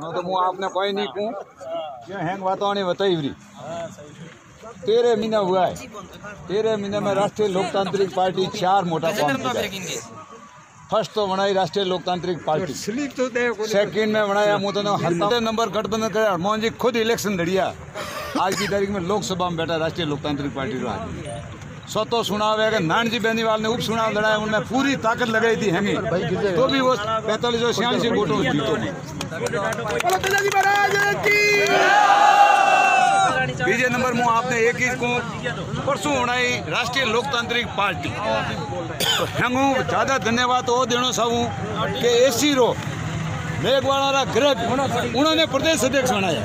નો તો હું आपने कोई नहीं कहूँ क्या हैंग वातावरण बताई रही तेरह महीना हुआ है तेरह महीने में राष्ट्रीय लोकतांत्रिक पार्टी चार मोटा काम किया फर्स्ट तो बनाई राष्ट्रीय लोकतांत्रिक पार्टी सेकंड में बनाया मुँह तो हत्ता नंबर गठबंधन करे मोहन जी खुद इलेक्शन लड़िया आज की तारीख में लोकसभा में बैठा राष्ट्रीय लोकतांत्रिक पार्टी का आदमी स्वतः चुनाव है नारायण जी बेनीवाल ने उपचुनाव लड़ाया, उनमें पूरी ताकत लगाई थी हैंगी। तो भी वो पैंतालीस और छियासी वोटों में जीतो बीजे नंबर में आपने एक ही को परसों होनाई राष्ट्रीय लोकतांत्रिक पार्टी। तो हैंगू, ज़्यादा धन्यवाद तो देना चाहूँ कि एसी रो मेघवाड़ा ग्रह उन्होंने प्रदेश अध्यक्ष बनाया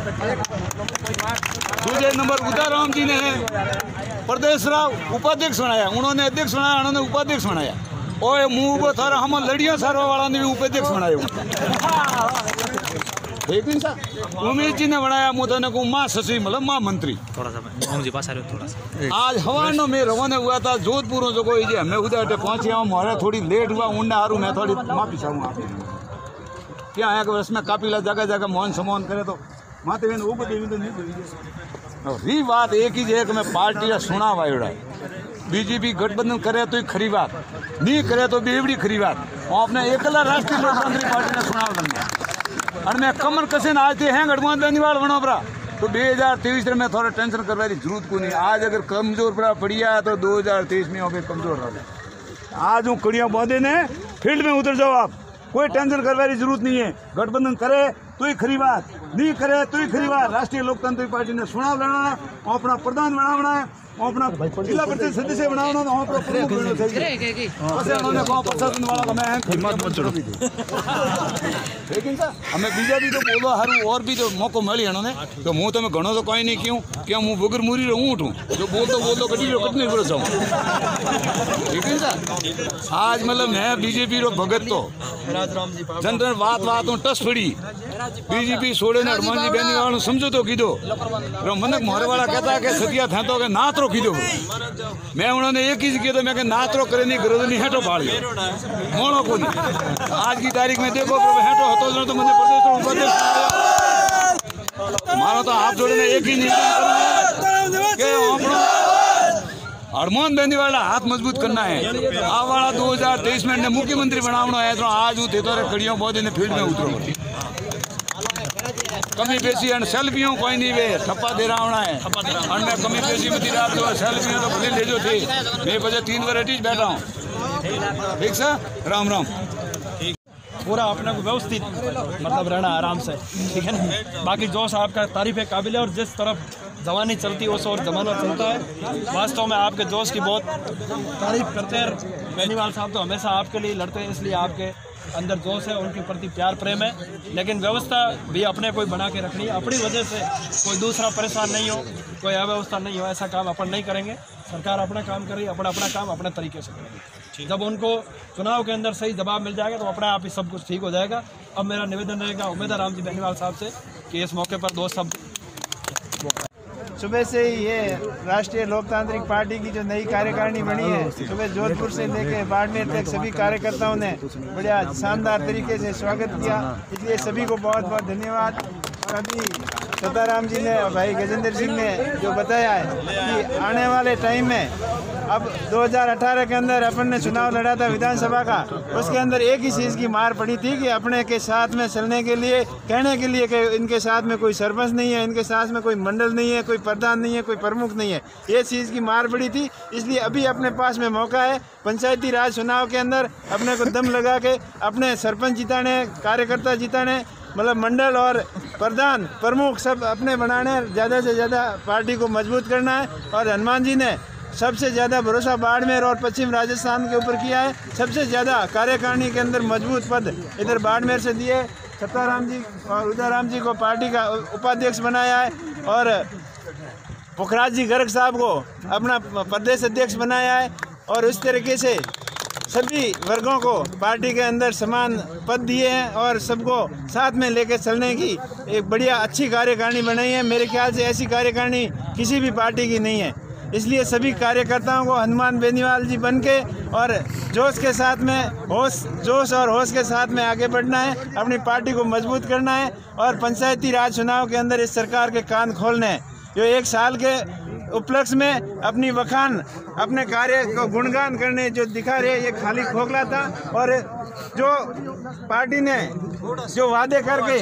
दूसरे नंबर उदाराम जी ने प्रदेश राव उपाध्यक्ष बनाया उन्होंने अध्यक्ष बनाया उन्होंने उपाध्यक्ष बनाया और मुँह को थारा हम लड़िया सारवा वाला ने भी उपाध्यक्ष बनाया ठीक सर उमेश जी ने बनाया मुझे को माँ सचिव मतलब माँ मंत्री थोड़ा सा थोड़ा सा आज हवानो में रवाना हुआ था जोधपुर जो कोई जे हमें उधर पहुँचे हम हमारे थोड़ी लेट हुआ उन्ने हारू मैं थोड़ी माफ़ी चाहूँ क्या है कि उसमें कापिला जगह जगह मोहन समोहन करे तो माते बेन ऊपर देवी तो नहीं बात एक ही है कि मैं पार्टी का सुना वायुड़ा बीजेपी गठबंधन करे तो ही खरी बात नहीं करे तो बेवड़ी खरी बात और अपने एकला राष्ट्रीय लोकतांत्रिक पार्टी ने लड़ना और मैं कमर कसे न आज हैं गढ़वान बेनीवाल बनो परा तो बे हज़ार तेईस में थोड़ा टेंशन करवा की ज़रूरत को नहीं आज अगर कमज़ोर पड़ा पड़िया तो दो हज़ार तेईस में अभी कमज़ोर रहा आज हूँ कड़िया बौधे ने फ़ील्ड में उतर जाओ आप कोई टेंशन करने की ज़रूरत नहीं है। गठबंधन करे तो ही खरी बात। नहीं करे तो ही खरी बात। राष्ट्रीय लोकतांत्रिक पार्टी ने सुना और अपना प्रधान बना है अपना जिला परिषद सदस्य बनाना है और अपना प्रमुख बनना चाहिए बस उन्होंने कहा प्रशासन वाला का मैं हिम्मत मत चढ़ो। लेकिन सर हमें बीजेपी तो बोलो हारू और भी जो मौको मिली उन्होंने तो मुँह तो मैं घणो तो कोई नहीं क्यों क्या मुँह बगर मूरी रहूँ उठूँ जो बोल तो बोल तो कटी जो कटनी पड़ो जाऊँ ठीक है सर? आज मतलब मैं बीजेपी रो भगत तो। जनता बात बात हूँ टस पड़ी बीजेपी छोड़े ने हनुमान जी बेनी वालों समझो तो कीधो। रो मनक मोहरे वाला कहता है कि सतिया था तो के नातरो कीधो मैं उन्होंने एक ही किया तो मैं के नातरो करे नहीं करो नहीं हेटो फाड़ियो मोड़ो को नहीं आज की तारीख में देखो तो हेटो हतो जो तो मध्य प्रदेश तो उपाध्यक्ष मारो तो आप जोड़े ने एक ही निवेदन के આપણો हरमोहन बेंदी वाला हाथ मजबूत करना है आ वाला 2023 में ने मुख्यमंत्री बनावना है तो आज हूँ तेतोरे कड़ियों बहुत ने फील्ड में उतरो कमी पेशी अन सेल्फियों कोई नहीं वे, ठप्पा दे रहा होना है। अन मैं कमी पेशी में दिला तो सेल्फियों तो भले ले जो थी। मैं बजे तीन वराइटीज बैठा हूँ। ठीक सा राम राम। पूरा अपने को व्यवस्थित मतलब रहना आराम से। ठीक है ना? बाकी जोश आपका तारीफ़ है काबिल है और जिस तरफ़ जवानी चलती है, उस और जमाना चलता है। वास्तव में आपके जोश की बहुत तारीफ़ करते हैं। बेनीवाल साहब तो हमेशा आपके लिए लड़ते हैं, इसलिए आपके अंदर जोश है उनके प्रति प्यार प्रेम है। लेकिन व्यवस्था भी अपने कोई बना के रखनी है। अपनी वजह से कोई दूसरा परेशान नहीं हो कोई अव्यवस्था नहीं हो ऐसा काम अपन नहीं करेंगे। सरकार अपना काम कर रही है अपना अपना काम अपने तरीके से करेगी। जब उनको चुनाव के अंदर सही जवाब मिल जाएगा तो अपने आप ही सब कुछ ठीक हो जाएगा। अब मेरा निवेदन रहेगा उम्मीद है राम जी बेनीवाल साहब से कि इस मौके पर दोस्त सब सुबह से ही ये राष्ट्रीय लोकतांत्रिक पार्टी की जो नई कार्यकारिणी बनी है, सुबह जोधपुर से लेके बाड़मेर तक सभी कार्यकर्ताओं ने बढ़िया शानदार तरीके से स्वागत किया। इसलिए सभी को बहुत बहुत धन्यवाद। सताराम जी ने और भाई गजेंद्र सिंह ने जो बताया है कि आने वाले टाइम में अब 2018 के अंदर अपन ने चुनाव लड़ा था विधानसभा का, उसके अंदर एक ही चीज़ की मार पड़ी थी कि अपने के साथ में चलने के लिए, कहने के लिए कि इनके साथ में कोई सरपंच नहीं है, इनके साथ में कोई मंडल नहीं है, कोई प्रधान नहीं है, कोई प्रमुख नहीं है। ये चीज़ की मार पड़ी थी, इसलिए अभी अपने पास में मौका है, पंचायती राज चुनाव के अंदर अपने को दम लगा के अपने सरपंच जिताने, कार्यकर्ता जिताने मतलब मंडल और प्रधान, प्रमुख सब अपने बनाने, ज़्यादा से ज़्यादा पार्टी को मज़बूत करना है और हनुमान जी ने सबसे ज़्यादा भरोसा बाड़मेर और पश्चिम राजस्थान के ऊपर किया है। सबसे ज़्यादा कार्यकारिणी के अंदर मज़बूत पद इधर बाड़मेर से दिए। सत्ताराम जी और उदयराम जी को पार्टी का उपाध्यक्ष बनाया है और पुखराज जी गर्ग साहब को अपना प्रदेश अध्यक्ष बनाया है और इस तरीके से सभी वर्गों को पार्टी के अंदर समान पद दिए हैं और सबको साथ में लेकर चलने की एक बढ़िया अच्छी कार्यकारिणी बनाई है। मेरे ख्याल से ऐसी कार्यकारिणी किसी भी पार्टी की नहीं है। इसलिए सभी कार्यकर्ताओं को हनुमान बेनीवाल जी बन के और जोश के साथ में, होश, जोश और होश के साथ में आगे बढ़ना है, अपनी पार्टी को मज़बूत करना है और पंचायती राज चुनाव के अंदर इस सरकार के कान खोलने हैं। जो एक साल के उपलक्ष्य में अपनी वखान, अपने कार्य को गुणगान करने जो दिखा रहे, ये खाली खोखला था। और जो पार्टी ने जो वादे करके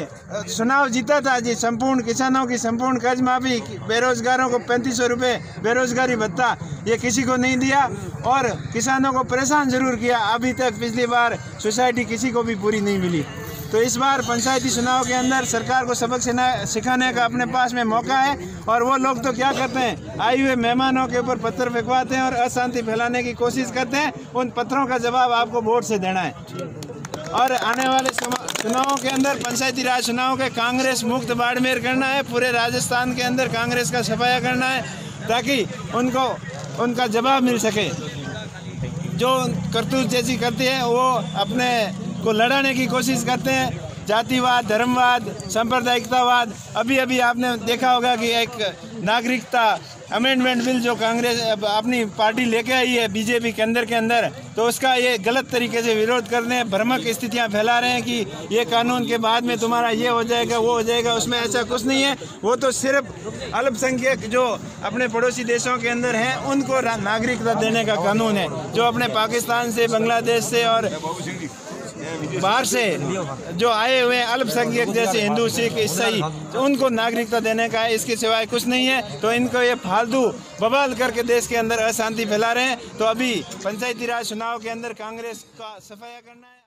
चुनाव जीता था जी, संपूर्ण किसानों की संपूर्ण कर्ज माफ़ी, बेरोजगारों को पैंतीस सौ रुपये बेरोजगारी भत्ता, ये किसी को नहीं दिया। और किसानों को परेशान ज़रूर किया। अभी तक पिछली बार सोसाइटी किसी को भी पूरी नहीं मिली। तो इस बार पंचायती चुनाव के अंदर सरकार को सबक सिखाने का अपने पास में मौका है और वो लोग तो क्या करते हैं? आए हुए मेहमानों के ऊपर पत्थर फेंकवाते हैं और अशांति फैलाने की कोशिश करते हैं। उन पत्थरों का जवाब आपको वोट से देना है। और आने वाले चुनावों के अंदर पंचायती राज चुनाव के कांग्रेस मुक्त बाड़मेर करना है। पूरे राजस्थान के अंदर कांग्रेस का सफाया करना है ताकि उनको उनका जवाब मिल सके। जो करतूत जैसी करती है, वो अपने को लड़ाने की कोशिश करते हैं। जातिवाद, धर्मवाद, सांप्रदायिकतावाद। अभी अभी आपने देखा होगा कि एक नागरिकता अमेंडमेंट बिल जो कांग्रेस अपनी पार्टी लेके आई है बीजेपी के अंदर के अंदर तो उसका ये गलत तरीके से विरोध कर रहे हैं, भ्रमक स्थितियाँ फैला रहे हैं कि ये कानून के बाद में तुम्हारा ये हो जाएगा, वो हो जाएगा, उसमें ऐसा कुछ नहीं है। वो तो सिर्फ़ अल्पसंख्यक जो अपने पड़ोसी देशों के अंदर हैं, उनको नागरिकता देने का कानून है, जो अपने पाकिस्तान से, बांग्लादेश से और बाहर से जो आए हुए अल्पसंख्यक जैसे हिंदू, सिख, ईसाई तो उनको नागरिकता देने का है इसके सिवाय कुछ नहीं है। तो इनको ये फालतू बवाल करके देश के अंदर अशांति फैला रहे हैं। तो अभी पंचायती राज चुनाव के अंदर कांग्रेस का सफाया करना है।